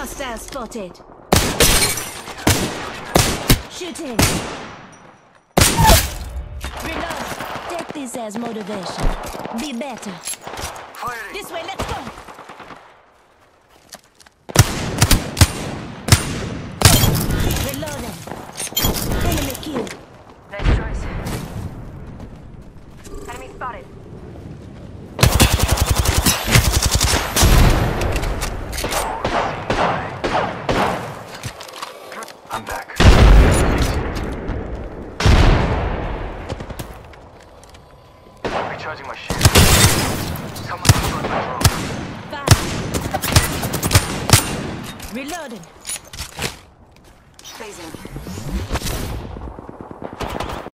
Hostile spotted. Shooting. Reload. Take this as motivation. Be better. Firing. This way, let's go. Reloading. Enemy kill. Nice choice. Enemy spotted. I'm back. Recharging my shield. Someone destroyed my drone. Fire. Reloading. Phasing.